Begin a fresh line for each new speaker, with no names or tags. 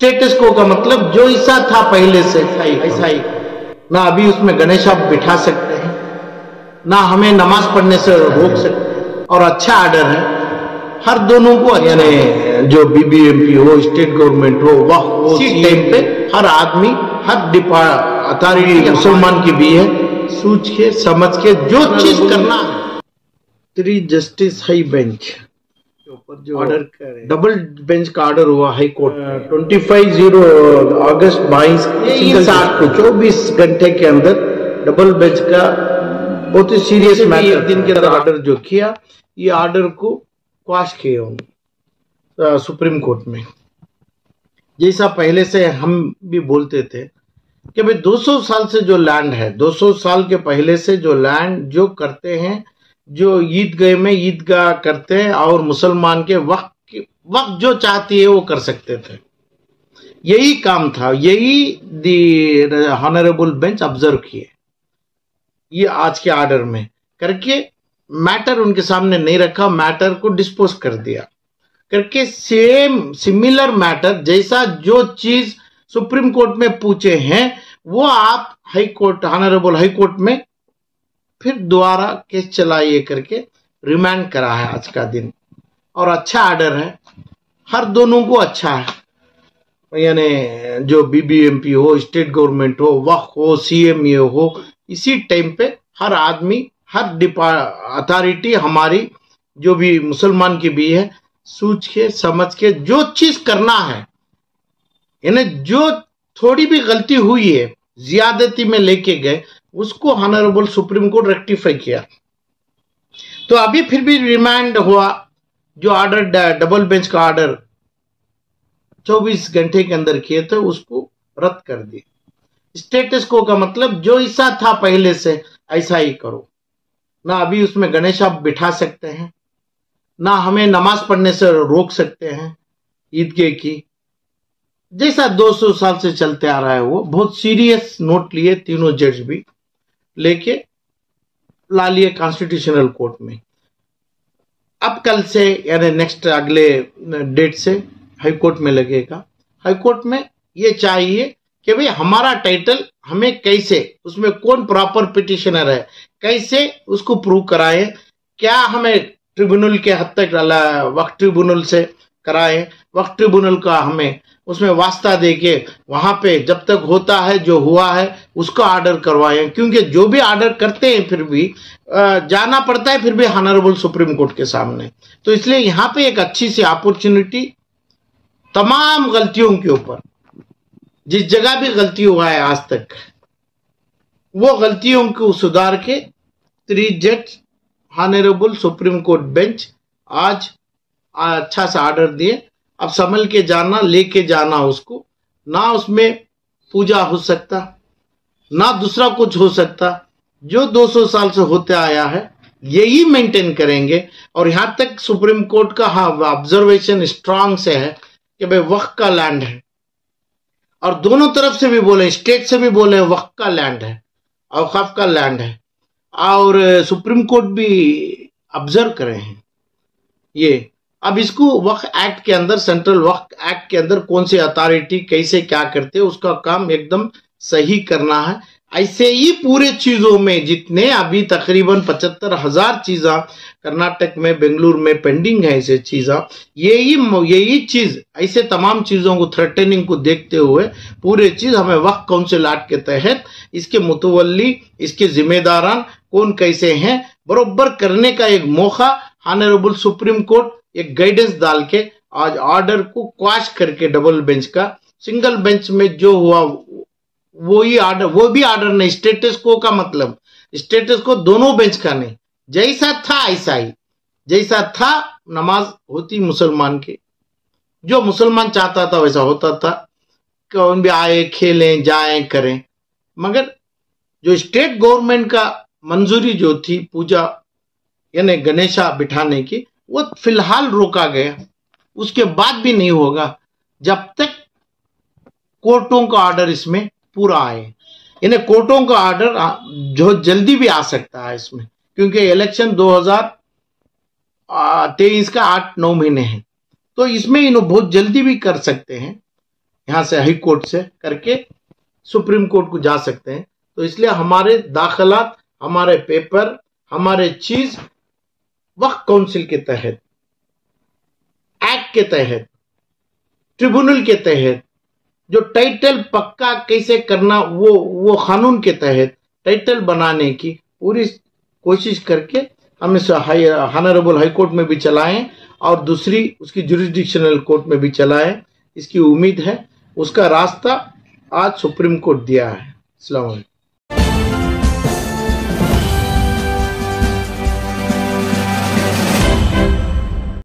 Status को का मतलब जो ऐसा था पहले से ऐसा ही ऐसा ही। ना अभी उसमें गणेश आप बिठा सकते हैं ना हमें नमाज़ पढ़ने से रोक सकते हैं। और अच्छा आर्डर है हर दोनों को यानी जो बीबीएमपी हो स्टेट गवर्नमेंट हो वह टाइम पे हर आदमी हर डिपार्ट अथॉरिटी मुसलमान की भी है। सोच के समझ के जो चीज़ करना है। थ्री जस्टिस हाई बेंच ऊपर जो ऑर्डर डबल बेंच का ऑर्डर हुआ high court twenty five zero अगस्त बाईस सात को चौबीस घंटे के अंदर डबल बेंच का बहुत ही सीरियस मैटर दिन के अंदर ऑर्डर जो किया ये ऑर्डर को क्वाश किए उन्होंने सुप्रीम कोर्ट में। जैसा पहले से हम भी बोलते थे कि भाई 200 साल से जो लैंड है 200 साल के पहले से जो लैंड जो करते हैं जो ईदगाह में ईदगाह करते और मुसलमान के वक्त वक्त जो चाहती है वो कर सकते थे। यही काम था। यही दी हॉनरेबल बेंच ऑब्ज़र्व किए। ये आज के आर्डर में करके मैटर उनके सामने नहीं रखा मैटर को डिस्पोज कर दिया। करके सेम सिमिलर मैटर जैसा जो चीज़ सुप्रीम कोर्ट में पूछे हैं, वो आप high court honourable high court में फिर दोबारा केस चलाइए करके रिमांड करा है आज का दिन। और अच्छा आर्डर है। हर दोनों को अच्छा है। यानी जो बीबीएमपी हो, स्टेट गवर्नमेंट हो वह हो सीएमए हो, इसी टाइम पे हर आदमी, हर अथॉरिटी हमारी, जो भी मुसलमान की भी है सोच के, समझ के, जो चीज़ करना है, यानी जो थोड़ी भी गलती हुई है, ज्यादती में लेके गए उसको ऑनरेबल सुप्रीम कोर्ट रेक्टिफाई किया। तो अभी फिर भी रिमांड हुआ, जो ऑर्डर डबल बेंच का ऑर्डर 24 घंटे के अंदर किए थे उसको रद्द कर दिए स्टेटस को का मतलब जो ऐसा था पहले से, ऐसा ही करो। ना अभी उसमें गणेश आप बिठा सकते हैं, ना हमें नमाज़ पढ़ने से रोक सकते हैं ईदगे की। जैसा 200 साल से चलते आ रहा है वो, बहुत सीरियस नोट लिए तीनों जज भी। लेके ला लिए कॉन्स्टिट्यूशनल कोर्ट में। अब कल से, यानी नेक्स्ट अगले डेट से हाई कोर्ट में लगेगा। हाई कोर्ट में ये चाहिए कि भाई हमारा टाइटल हमें कैसे, उसमें कौन प्रॉपर पिटिशनर है, कैसे उसको प्रूव कराए, क्या हमें ट्रिब्यूनल के हद तक वक्त ट्रिब्यूनल से कराए, वक्त ट्रिब्यूनल का हमें उसमें वास्ता दे के वहाँ पे जब तक होता है, जो हुआ है, उसका ऑर्डर करवाए। क्योंकि जो भी ऑर्डर करते हैं, फिर भी जाना पड़ता है, फिर भी ऑनरेबल सुप्रीम कोर्ट के सामने। तो इसलिए यहाँ पे एक अच्छी सी अपॉर्चुनिटी तमाम गलतियों के ऊपर, जिस जगह भी गलती हुआ है आज तक, वो गलतियों को सुधार के थ्री जज ऑनरेबल सुप्रीम कोर्ट बेंच आज अच्छा सा ऑर्डर दिए। अब संभल के जाना, लेके जाना उसको। ना उसमें पूजा हो सकता, ना दूसरा कुछ हो सकता। जो 200 साल से होते आया है, यही मेंटेन करेंगे। और यहाँ तक सुप्रीम कोर्ट का हाँ ऑब्जर्वेशन स्ट्रांग से है कि भाई वक्त का लैंड है। और दोनों तरफ़ से भी बोले स्टेट से भी बोले, वक्त का लैंड है अवकाफ का लैंड है। और सुप्रीम कोर्ट भी ऑब्ज़र्व करे। हैं ये अब इसको वक्त एक्ट के अंदर, सेंट्रल वक्त एक्ट के अंदर कौन सी अथॉरिटी कैसे क्या करते हैं, उसका काम एकदम सही करना है। ऐसे ही पूरे चीज़ों में जितने अभी तकरीबन पचहत्तर हज़ार चीजा कर्नाटक में, बेंगलुरु में पेंडिंग है ऐसे चीजा, यही यही चीज़, ऐसे तमाम चीज़ों को थ्रेटनिंग को देखते हुए पूरे चीज़ हमें वक्त काउंसिल एक्ट के तहत इसके मुतवली इसके जिम्मेदारान कौन कैसे हैं, बरोबर करने का एक मौका ऑनरेबल सुप्रीम कोर्ट एक गाइडेंस डाल के आज ऑर्डर को क्वाश करके डबल बेंच का सिंगल बेंच में जो हुआ वो ही आर्डर वो भी आर्डर नहीं स्टेटस को का मतलब। स्टेटस को दोनों बेंच का नहीं। जैसा था, ऐसा ही। जैसा था, नमाज़ होती मुसलमान की। जो मुसलमान चाहता था, वैसा होता था। कौन भी आए, खेलें, जाए, करें। मगर जो स्टेट गवर्नमेंट का मंजूरी जो थी पूजा, यानी गणेशा बिठाने की वो फ़िलहाल रोका गया। उसके बाद भी नहीं होगा, जब तक कोर्टों का ऑर्डर इसमें पूरा आए। यानी कोर्टों का ऑर्डर जो जल्दी भी आ सकता है इसमें, क्योंकि इलेक्शन 2023 का आठ, नौ महीने हैं। तो इसमें इन बहुत जल्दी भी कर सकते हैं, यहाँ से हाई कोर्ट से करके सुप्रीम कोर्ट को जा सकते हैं। तो इसलिए हमारे दाखिलात, हमारे पेपर हमारे चीज़ वक्त काउंसिल के तहत, एक्ट के तहत, ट्रिब्यूनल के तहत, जो टाइटल पक्का कैसे करना वो वो कानून के तहत टाइटल बनाने की पूरी कोशिश करके हम इस हानरेबल हाई कोर्ट में भी चलाएँ और दूसरी उसकी जुरिस्डिक्शनल कोर्ट में भी चलाएँ। इसकी उम्मीद है, उसका रास्ता आज सुप्रीम कोर्ट दिया है। अलैक्म